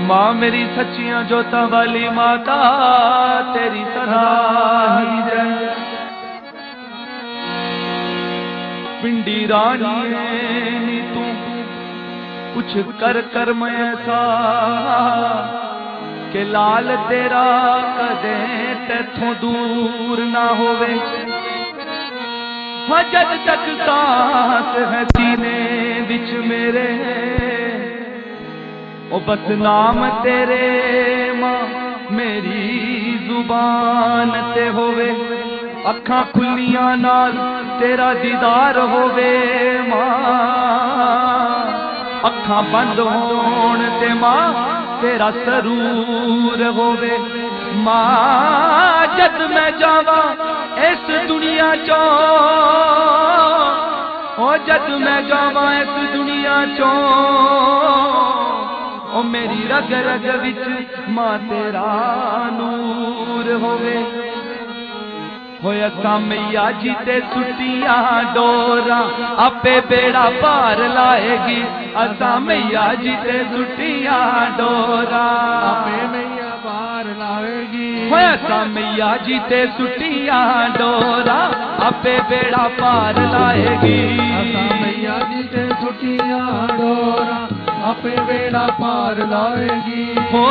ਮਾਂ ਮੇਰੀ ਸੱਚੀਆਂ ਜੋਤਾਂ ਵਾਲੀ ਮਾਤਾ ਤੇਰੀ ਸਰਾਹੀ ਜੈ ਪਿੰਡੀ ਰਾਣੀ ਨੀ ਤੂੰ ਕੁਛ ਕਰ ਕਰ ਮੈਂ ਐਸਾ ਕਿ ਲਾਲ ਤੇਰਾ ਕਦੇ ਤੇਥੋਂ ਦੂਰ ਨਾ ਹੋਵੇ। ਹਾਂ ਤੱਕ ਸਾਸ ਹੈ ਸੀਨੇ ਵਿੱਚ ਮੇਰੇ। बदनाम तेरे माँ, मेरी ज़ुबान ते होवे। अखा खुलिया नाल तेरा दीदार होवे माँ। अखा बंद होण ते माँ तेरा सरूर होवे। माँ, जद मैं जावा इस दुनिया चो, ओ जद मैं जावा इस दुनिया चो। ਚੋਂ ਓ ਮੇਰੀ ਰਗ ਰਗ ਵਿੱਚ ਮਾਂ ਤੇਰਾ ਨੂਰ ਹੋਵੇ ਹੋਇਆ ਸਾਮਈਆ ਜੀ ਤੇ ਸੁੱਟੀਆਂ ਡੋਰਾਂ ਆਪੇ ਬੇੜਾ ਭਾਰ ਲਾਏਗੀ ਅਸਾਂ ਮਈਆ ਜੀ ਤੇ ਸੁੱਟੀਆਂ ਡੋਰਾਂ ਆਪੇ ਮਈਆ ਪਾਰ ਲਾਵੇਗੀ ਹੋਇਆ ਸਾਮਈਆ ਜੀ ਤੇ ਸੁੱਟੀਆਂ ਡੋਰਾਂ ਆਪੇ ਬੇੜਾ ਭਾਰ ਲਾਏਗੀ ਅਸਾਂ ਮਈਆ ਜੀ ਤੇ ਛੁੱਟੀਆਂ ਡੋਰਾ ਆਪੇ ਵੇੜਾ ਪਾਰ ਲਾਵੇਗੀ ਹੋ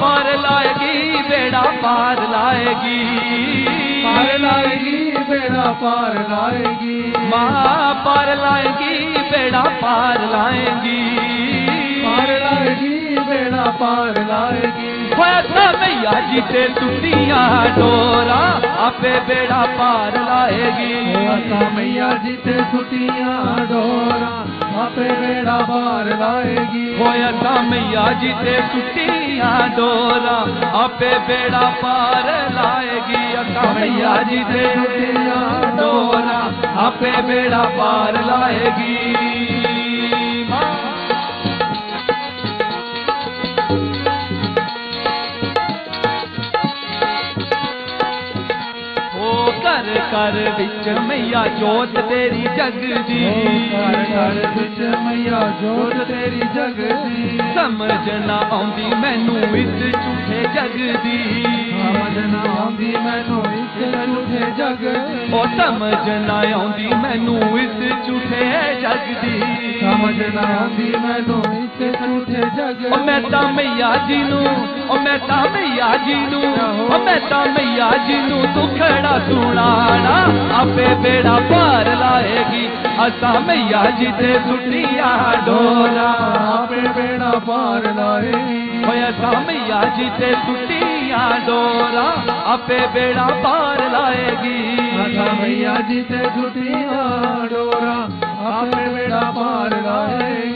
ਪਾਰ ਲਾਏਗੀ ਬੇੜਾ ਪਾਰ ਲਾਏਗੀ। ਪਾਰ ਲਾਏਗੀ ਵੇੜਾ ਪਾਰ ਲਾਏਗੀ। ਮਾਂ ਪਾਰ ਲਾਏਗੀ ਲਾਏਗੀ ਪਾਰ ਲਾਏਗੀ। पार लाएगी। फैसला मैया जीते दुनिया डोरा, आपे बेड़ा पार लाएगी। मैया जीते दुनिया डोरा, आपे बेड़ा पार लाएगी। फैसला मैया जीते दुनिया डोरा, आपे बेड़ा पार लाएगी। अका मैया जीते दुनिया डोरा, आपे बेड़ा पार लाएगी। ਘਰ ਵਿੱਚ ਮਈਆ ਜੋਤ ਤੇਰੀ ਜਗਦੀ ਘਰ ਘਰ ਵਿੱਚ ਮਈਆ ਜੋਤ ਤੇਰੀ ਜਗਦੀ ਸਮਝ ਨਾ ਆਉਂਦੀ ਮੈਨੂੰ ਇਸ ਝੂਠੇ ਜਗ ਦੀ ਸਮਝ ਨਾ ਆਉਂਦੀ ਮੈਨੂੰ ਇਸ ਝੂਠੇ ਜਗ ਉਹ ਸਮਝ ਨਾ ਆਉਂਦੀ ਮੈਨੂੰ ਇਸ ਝੂਠੇ ਜਗ ਦੀ ਸਮਝ ਨਾ ਆਉਂਦੀ ਮੈਨੂੰ झूठे जगदी। समझना मैं मैया जी नू मैं ता मैया जी नू मैं ता मैया जी नू तू आपे बेड़ा पार लाएगी असा मैया जी से सुनिया डोला आपे बेड़ा पार लाएगी। गम याजिते कुटिया डोरा आपे बेड़ा पार लाएगी गम याजिते कुटिया डोरा अपे बेड़ा पार लाएगी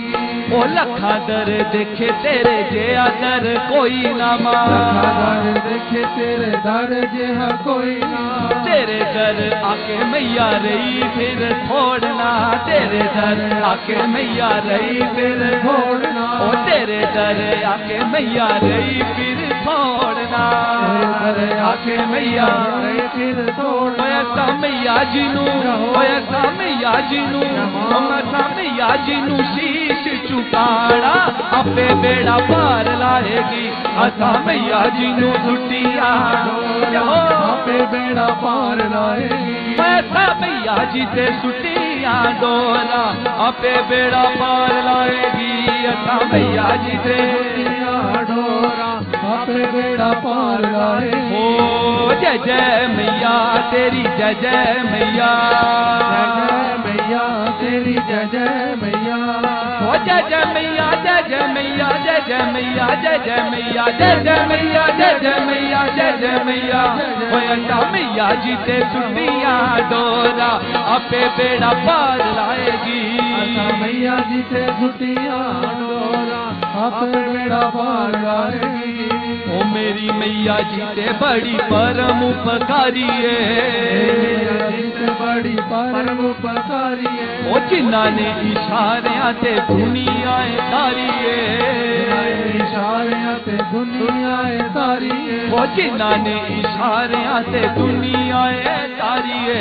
लखा दर देखे तेरे जे दर कोई ना दर देखे तेरे दर जे कोई ना। तेरे दर आके मैया रही फिर छोड़ना तेरे दर आके मैया रही फिर छोड़ना ओ तेरे दर आके मैया रही फिर छोड़ना तेरे आके मैया रही फिर छोड़ना मैया जी नू मैया जी नू मैया जी नू सी शीश चुकाड़ा आपे बेड़ा पार लाएगी। असा मैया जी नु छुट्टिया। आपे बेड़ा पार लाएगी। ऐसा मैया जी से छुट्टिया डोला आपे बेड़ा पार लाएगी। असा मैया जी से डोरा आपे बेड़ा पार लाए हो जय जय मैया, तेरी जय जय मैया। मैया, तेरी जय जय मैया। जय जय मैया जय जय मैया जय जय मैया जय जय मैया जय जय मैया जय जय मैया जय जय मैया। अंडा मैया जीते सुनिया डोरा आपे बेड़ा पार लाएगी। मैया जीते सुनिया डोरा आपे बेड़ा पार लाएगी। ओ मेरी मैया जी ते बड़ी परम उपकारी है। ਬੜੀ ਪਰਮ ਉਪਕਾਰੀ ਏ ਤੇ ਬੜੀ ਪਰਮ ਉਪਕਾਰੀ ਹੈ ਓ ਜਿਨ੍ਹਾਂ ਨੇ ਇਸ਼ਾਰਿਆਂ ਤੇ ਦੁਨੀਆ ਏ ਤਾਰੀ ਏ ਇਸ਼ਾਰਿਆਂ ਤੇ ਦੁਨੀਆ ਏ ਤਾਰੀਏ ਉਹ ਜਿਨ੍ਹਾਂ ਨੇ ਇਸ਼ਾਰਿਆਂ ਤੇ ਦੁਨੀਆ ਏ ਤਾਰੀਏ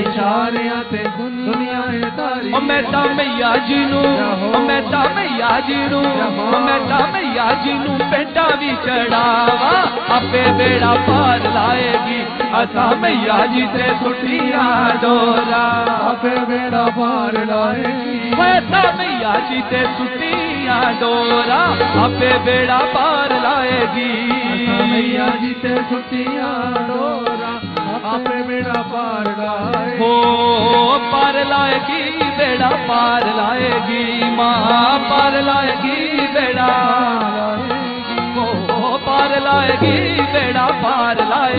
ਇਸ਼ਾਰਿਆਂ ਤੇ ਦੁਨੀਆ ਏ ਤਾਰੀ ਉਹ ਮੈਂ ਤਾਂ ਮਈਆ ਜੀ ਨੂੰ ਉਹ ਮੈਂ ਤਾਂ ਮਈਆ ਜੀ ਨੂੰ ਉਹ ਮੈਂ ਤਾਂ ਮਈਆ ਜੀ ਨੂੰ ਪੈਂਡਾ ਵੀ ਚੜਾਵਾ ਆਪੇ ਬੇੜਾ ਪਾਰ ਲਾਏਗੀ लागी। असां मैया जी ते सुटिया डोरा अबे बेड़ा पार लाए। असां मैया जी ते सुठी डोरा अबे बेड़ा पार लाएगी मैया जी ते सुठी डोरा अबे बेड़ा पार लाए। हो पार लाएगी बेड़ा पार लाएगी माँ पार लाएगी बेड़ा। पार लाएगी बेड़ा पार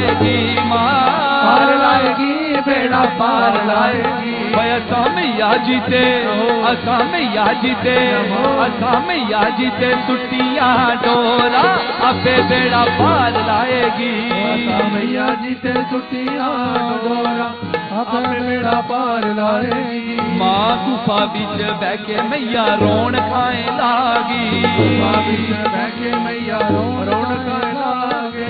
लाएगी पार लाएगी बेड़ा पार लाएगी। भाई असम या जीते असम या जीते असम या जीते सुटिया डोरा अपे बेड़ा पार लाएगी। असम या जीते सुटिया डोरा मेरा गुफा बिच बहके मैया रोन खाए लागी। गुफा बिच बहके मैया रोन रोन खाए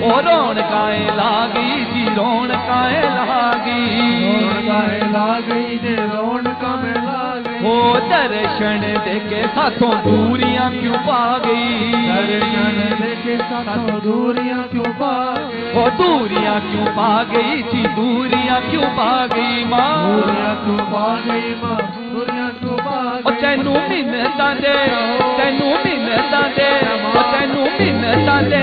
ओ रोण काए लागी जी रोण काए लागी रोण काए लागी जे रोण काए दर्शन देखे साथों दूरियाँ क्यों पा गई दर्शन देखे साथों क्यों पा गई ओ क्यों पा गई जी दूरियाँ क्यों पा गई माँ दूरियाँ क्यों पा गई माँ दूरियाँ क्यों दे तैनू मिन्नतां दे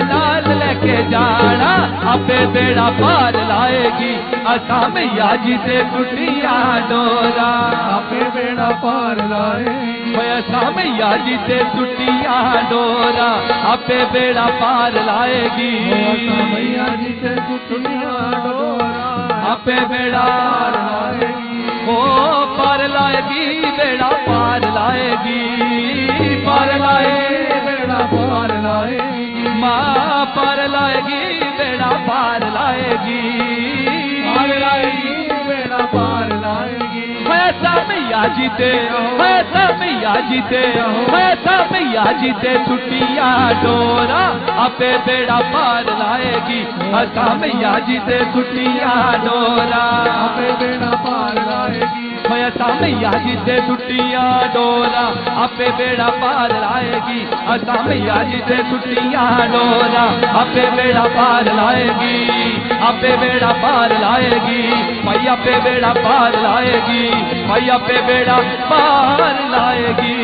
दे के जाना अपे बेड़ा पार लाएगी। असम याजी से कुटिया डोरा। अपे बेड़ा पार लाएगी। असम याजी से कुटिया डोरा। अपे बेड़ा पार लाएगी। असम याजी से कुटिया डोरा। अपे बेड़ा ओ पार लाएगी बेड़ा पार लाएगी। पार लाए बेड़ा पार लाएगी। माँ पार लाएगी बेड़ा पार लाएगी। पार लाएगी बेड़ा पार लाएगी। पैसा मैया जीते पैसा मैया जीते पैसा मैया जीते छुट्टिया डोरा अपे बेड़ा पार लाएगी। पैसा मैया जीते छुट्टिया डोरा। अपे बेड़ा पार लाएगी। असां मैया जी टुटिया डोला। आपे बेड़ा पार लाएगी असां मैया जी ते टुटिया डोला। आपे बेड़ा पार लाएगी, आपे बेड़ा पार लाएगी भाई आपे बेड़ा पार लाएगी भाई पे बेड़ा पार लाएगी।